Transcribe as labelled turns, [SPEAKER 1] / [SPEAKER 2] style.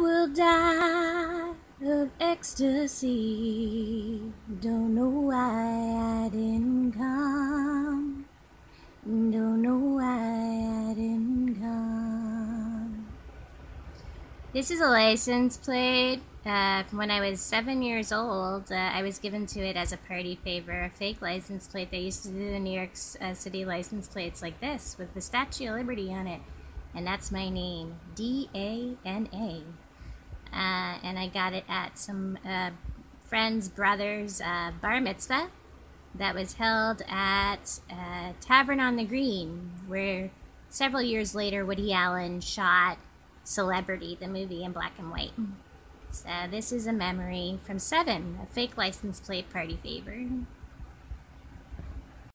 [SPEAKER 1] will die of ecstasy. Don't know why I didn't come. Don't know why I didn't come. This is a license plate uh, from when I was seven years old. Uh, I was given to it as a party favor, a fake license plate. They used to do the New York uh, City license plates like this with the Statue of Liberty on it. And that's my name, D A N A. Uh, and I got it at some uh, friend's brother's uh, bar mitzvah that was held at a Tavern on the Green, where several years later Woody Allen shot Celebrity, the movie in black and white. So this is a memory from Seven, a fake license plate party favor.